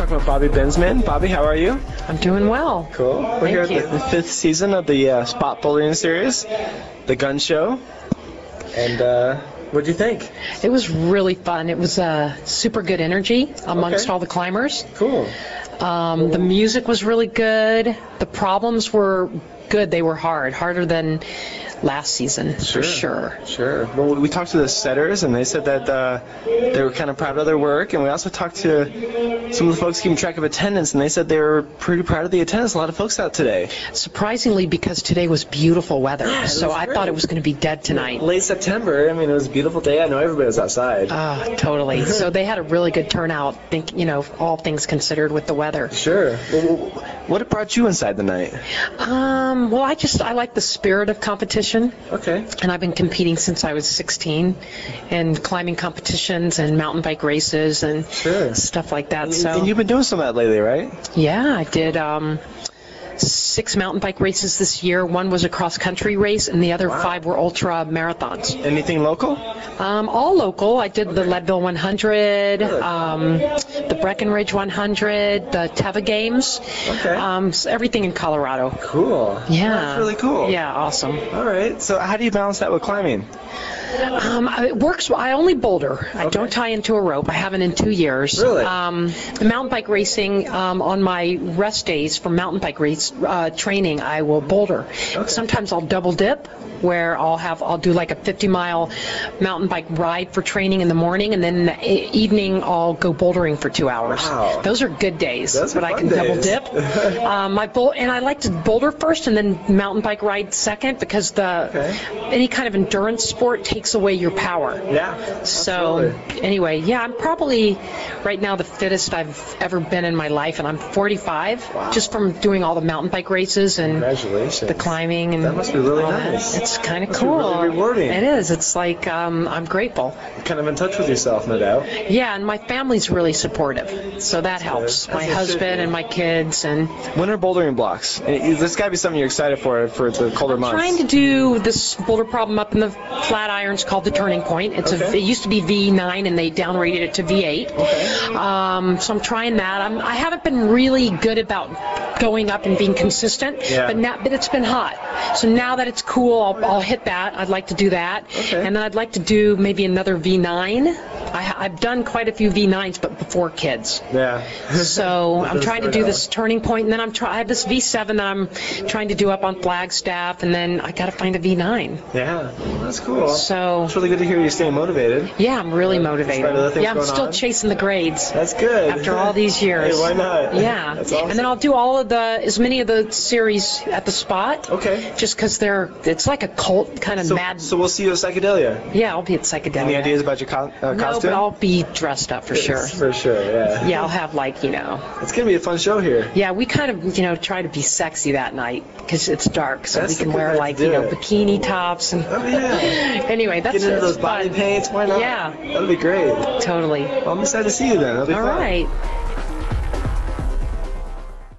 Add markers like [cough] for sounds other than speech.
talking with Bobbi Bensman. Bobbi, how are you? I'm doing well. Cool. We're Thank here at you. the, fifth season of the uh, Spot Bouldering Series, the Gun Show. And uh, what'd you think? It was really fun. It was uh, super good energy amongst Okay. all the climbers. Cool. Um, the music was really good. The problems were good. They were hard, harder than last season for sure. Sure. Well, we talked to the setters, and they said that uh, they were kind of proud of their work. And we also talked to some of the folks keeping track of attendance, and they said they were pretty proud of the attendance. A lot of folks out today. Surprisingly, because today was beautiful weather, it so I thought it was going to be dead tonight. Late September. I mean, it was a beautiful day. I know everybody was outside. Ah, totally. [laughs] so they had a really good turnout. Think you know, all things considered with the weather. Sure. Well, what brought you inside the night? Um, well, I just I like the spirit of competition. Okay. and I've been competing since I was 16 in climbing competitions and mountain bike races and Sure. stuff like that. And So you've been doing some of that lately, right? yeah, I did um, six mountain bike races this year. One was a cross country race, and the other Wow. five were ultra marathons. Anything local? Um, all local. I did the Leadville 100, um, the Breckenridge 100, the Teva Games. Okay. Um, s- everything in Colorado. Cool. Yeah. That's really cool. Yeah, awesome. All right. So how do you balance that with climbing? Um, it works. I only boulder. I don't tie into a rope. I haven't in two years. Really? Um, the mountain bike racing um, on my rest days for mountain bike race uh, training, I will boulder. Sometimes I'll double dip, where I'll have I'll do like a 50 mile mountain bike ride for training in the morning, and then in the evening I'll go bouldering for two hours. Wow. Those are good days. Those but I can double dip. [laughs] um, my bowl and I like to boulder first and then mountain bike ride second because the Okay. any kind of endurance sport takes away your power. Yeah. So absolutely. anyway, yeah, I'm probably right now the fittest I've ever been in my life, and I'm 45, Wow. just from doing all the mountain bike races and the climbing and That must be really all nice. It's kind of cool. really rewarding. It is. It's like um, I'm grateful. Kind of in touch with yourself, no doubt. Yeah, and my family's really supportive, so that helps. As My should husband and my kids and Winter bouldering blocks. This got to be something you're excited for for the colder months. trying to do this boulder problem up in the Flatirons called the Turning Point. It's a, it used to be V9 and they downrated it to V8. Um, so I'm trying that. I'm, I haven't been really good about going up and being consistent, Yeah. but now but it's been hot. So now that it's cool, I'll, I'll hit that. I'd like to do that, Okay. and then I'd like to do maybe another V9. I, I've done quite a few V9s, but before kids. Yeah. [laughs] So I'm trying to do this turning point, and then I'm try- I have this V7 that I'm trying to do up on Flagstaff, and then I got to find a V9. Yeah. That's cool. So It's really good to hear you staying motivated. yeah, I'm really motivated. Yeah, I'm still on. chasing the grades That's good. after all these [laughs] years. Hey, why not? Yeah, awesome. and then I'll do all of the as many of the series at the spot. Okay. Just because they're it's like a cult kind of So, mad. so we'll see you at Psychedelia. yeah, I'll be at psychedelic. Any ideas about your co- uh, No, costume? but I'll be dressed up for sure. For sure, yeah. Yeah, I'll have like you know. It's gonna be a fun show here. Yeah, we kind of, you know, try to be sexy that night because it's dark, so That's we can wear like, you know, it. bikini tops and. Oh yeah. [laughs] anyway, that's Get into it's those body fun. paints. Why not? Yeah. That'll be great. Totally. Well, I'm excited to see you then. All fun. right.